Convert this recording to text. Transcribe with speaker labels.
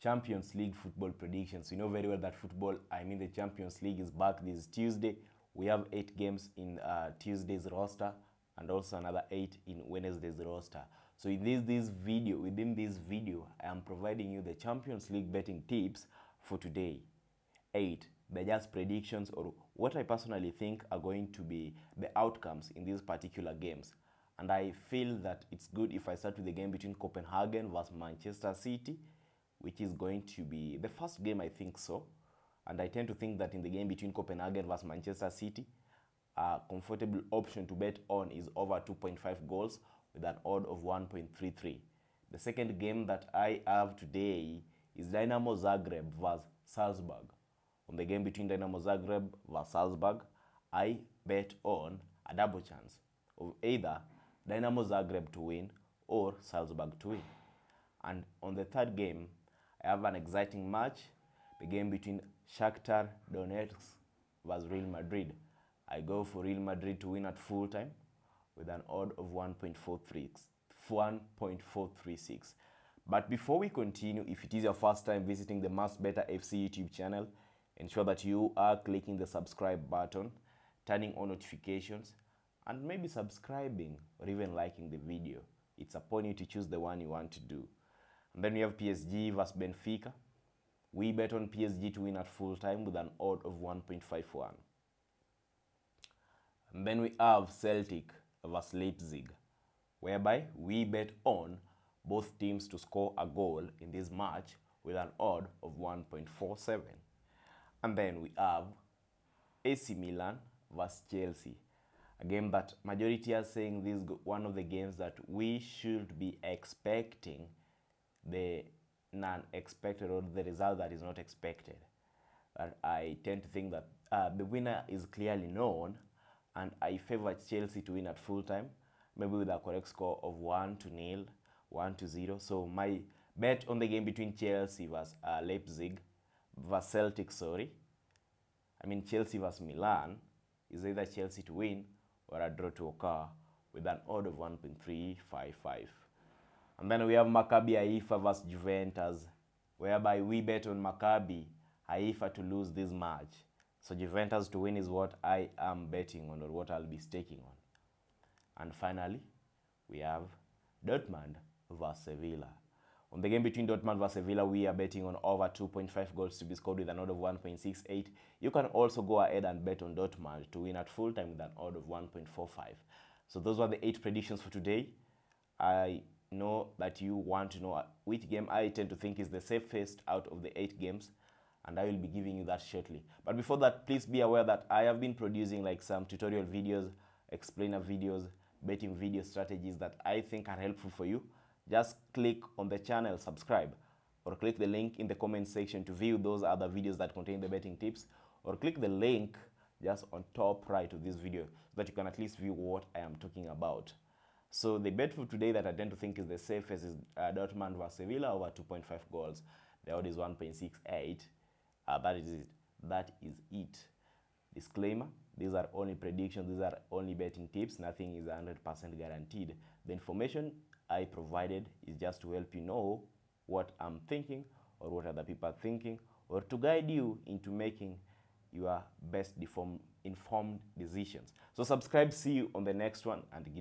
Speaker 1: Champions League football predictions. You know very well that football, I mean the Champions League is back this Tuesday. We have eight games in uh, Tuesday's roster and also another eight in Wednesday's roster. So in this this video, within this video, I am providing you the Champions League betting tips for today. Eight. They're just predictions or what I personally think are going to be the outcomes in these particular games. And I feel that it's good if I start with the game between Copenhagen versus Manchester City, which is going to be the first game, I think so. And I tend to think that in the game between Copenhagen versus Manchester City, a comfortable option to bet on is over 2.5 goals with an odd of 1.33. The second game that I have today is Dynamo Zagreb versus Salzburg. On the game between Dynamo Zagreb versus Salzburg, I bet on a double chance of either Dynamo Zagreb to win or Salzburg to win. And on the third game, I have an exciting match, the game between Shakhtar Donetsk versus Real Madrid. I go for Real Madrid to win at full time with an odd of 1.436. But before we continue, if it is your first time visiting the Masked Bettor FC YouTube channel, ensure that you are clicking the subscribe button, turning on notifications, and maybe subscribing or even liking the video. It's upon you to choose the one you want to do. And then we have PSG versus Benfica. We bet on PSG to win at full time with an odd of 1.51. And then we have Celtic versus Leipzig, whereby we bet on both teams to score a goal in this match with an odd of 1.47. And then we have AC Milan versus Chelsea, a game that majority are saying this is one of the games that we should be expecting the non-expected or the result that is not expected. But I tend to think that uh, the winner is clearly known, and I favor Chelsea to win at full time, maybe with a correct score of one to nil, one to zero. So my bet on the game between Chelsea versus uh, Leipzig versus Celtic, sorry, I mean Chelsea versus Milan, is either Chelsea to win or a draw to occur with an odd of 1.355. And then we have Maccabi Haifa versus Juventus, whereby we bet on Maccabi Haifa to lose this match. So Juventus to win is what I am betting on or what I'll be staking on. And finally, we have Dortmund versus Sevilla. On the game between Dortmund versus Sevilla, we are betting on over 2.5 goals to be scored with an odd of 1.68. You can also go ahead and bet on Dortmund to win at full time with an odd of 1.45. So those were the eight predictions for today. I know that you want to know which game I tend to think is the safest out of the eight games and I will be giving you that shortly. But before that, please be aware that I have been producing like some tutorial videos, explainer videos, betting video strategies that I think are helpful for you. Just click on the channel, subscribe, or click the link in the comment section to view those other videos that contain the betting tips, or click the link just on top right of this video so that you can at least view what I am talking about. So the bet for today that I tend to think is the safest is uh, Dortmund versus Sevilla over 2.5 goals. The odd is 1.68. Uh, that is it. That is it. Disclaimer: These are only predictions. These are only betting tips. Nothing is 100% guaranteed. The information I provided is just to help you know what I'm thinking or what other people are thinking, or to guide you into making your best informed decisions. So subscribe. See you on the next one and.